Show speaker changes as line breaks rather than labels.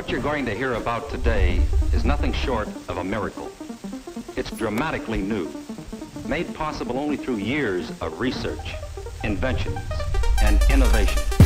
What you're going to hear about today is nothing short of a miracle. It's dramatically new, made possible only through years of research, inventions, and innovation.